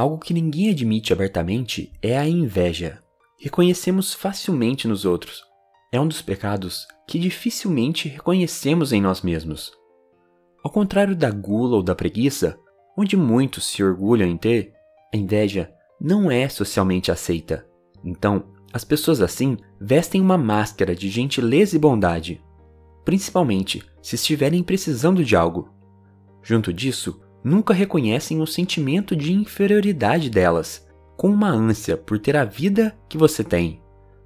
Algo que ninguém admite abertamente é a inveja. Reconhecemos facilmente nos outros. É um dos pecados que dificilmente reconhecemos em nós mesmos. Ao contrário da gula ou da preguiça, onde muitos se orgulham em ter, a inveja não é socialmente aceita. Então, as pessoas assim vestem uma máscara de gentileza e bondade, principalmente se estiverem precisando de algo. Junto disso, nunca reconhecem o sentimento de inferioridade delas, com uma ânsia por ter a vida que você tem.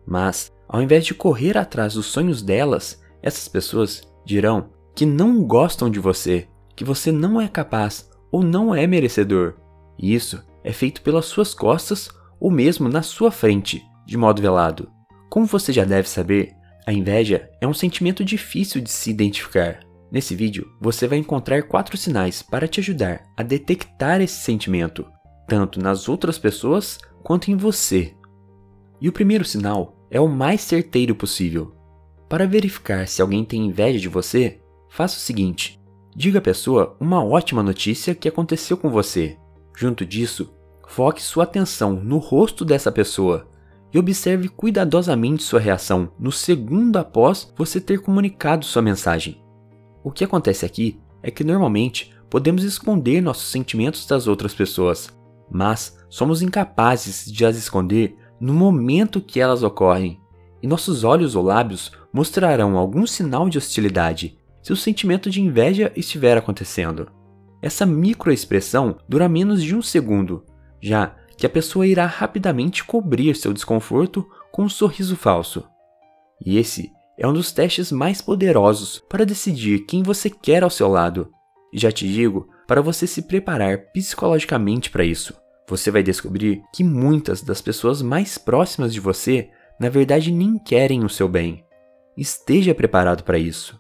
Mas, ao invés de correr atrás dos sonhos delas, essas pessoas dirão que não gostam de você, que você não é capaz ou não é merecedor. E isso é feito pelas suas costas ou mesmo na sua frente, de modo velado. Como você já deve saber, a inveja é um sentimento difícil de se identificar. Nesse vídeo, você vai encontrar quatro sinais para te ajudar a detectar esse sentimento, tanto nas outras pessoas quanto em você. E o primeiro sinal é o mais certeiro possível. Para verificar se alguém tem inveja de você, faça o seguinte: diga à pessoa uma ótima notícia que aconteceu com você. Junto disso, foque sua atenção no rosto dessa pessoa e observe cuidadosamente sua reação no segundo após você ter comunicado sua mensagem. O que acontece aqui é que normalmente podemos esconder nossos sentimentos das outras pessoas, mas somos incapazes de as esconder no momento que elas ocorrem, e nossos olhos ou lábios mostrarão algum sinal de hostilidade se o sentimento de inveja estiver acontecendo. Essa microexpressão dura menos de um segundo, já que a pessoa irá rapidamente cobrir seu desconforto com um sorriso falso. E esse é um dos testes mais poderosos para decidir quem você quer ao seu lado. E já te digo, para você se preparar psicologicamente para isso. Você vai descobrir que muitas das pessoas mais próximas de você, na verdade, nem querem o seu bem. Esteja preparado para isso.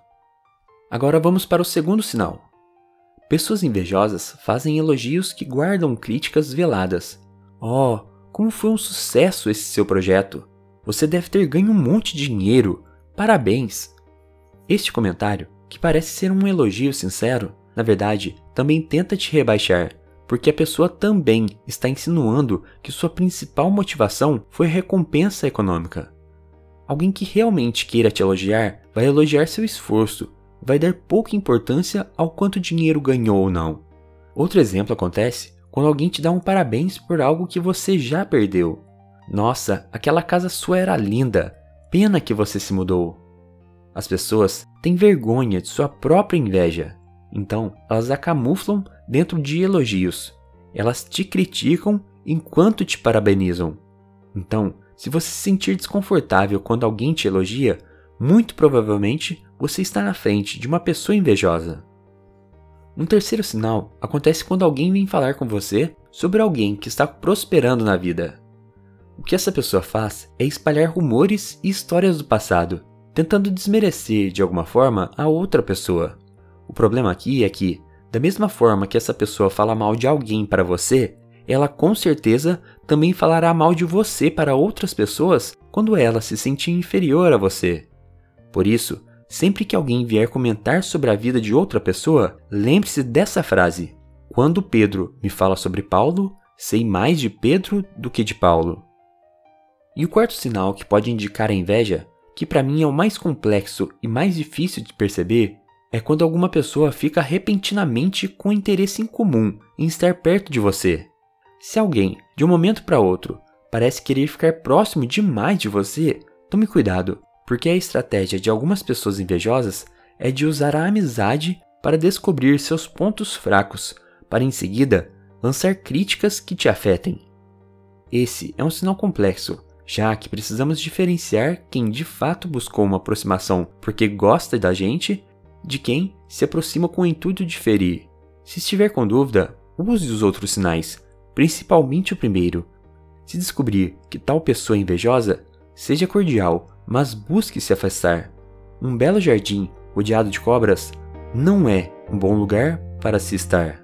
Agora vamos para o segundo sinal. Pessoas invejosas fazem elogios que guardam críticas veladas. Oh, como foi um sucesso esse seu projeto! Você deve ter ganho um monte de dinheiro! Parabéns! Este comentário, que parece ser um elogio sincero, na verdade, também tenta te rebaixar, porque a pessoa também está insinuando que sua principal motivação foi recompensa econômica. Alguém que realmente queira te elogiar vai elogiar seu esforço, vai dar pouca importância ao quanto dinheiro ganhou ou não. Outro exemplo acontece quando alguém te dá um parabéns por algo que você já perdeu. Nossa, aquela casa sua era linda, pena que você se mudou. As pessoas têm vergonha de sua própria inveja, então elas a camuflam dentro de elogios. Elas te criticam enquanto te parabenizam. Então, se você se sentir desconfortável quando alguém te elogia, muito provavelmente você está na frente de uma pessoa invejosa. Um terceiro sinal acontece quando alguém vem falar com você sobre alguém que está prosperando na vida. O que essa pessoa faz é espalhar rumores e histórias do passado, tentando desmerecer de alguma forma a outra pessoa. O problema aqui é que, da mesma forma que essa pessoa fala mal de alguém para você, ela com certeza também falará mal de você para outras pessoas quando ela se sentir inferior a você. Por isso, sempre que alguém vier comentar sobre a vida de outra pessoa, lembre-se dessa frase: Quando Pedro me fala sobre Paulo, sei mais de Pedro do que de Paulo. E o quarto sinal que pode indicar a inveja, que para mim é o mais complexo e mais difícil de perceber, é quando alguma pessoa fica repentinamente com interesse em comum em estar perto de você. Se alguém, de um momento para outro, parece querer ficar próximo demais de você, tome cuidado, porque a estratégia de algumas pessoas invejosas é de usar a amizade para descobrir seus pontos fracos, para em seguida lançar críticas que te afetem. Esse é um sinal complexo, já que precisamos diferenciar quem de fato buscou uma aproximação porque gosta da gente de quem se aproxima com o intuito de ferir. Se estiver com dúvida, use os outros sinais, principalmente o primeiro. Se descobrir que tal pessoa é invejosa, seja cordial mas busque se afastar. Um belo jardim rodeado de cobras não é um bom lugar para se estar.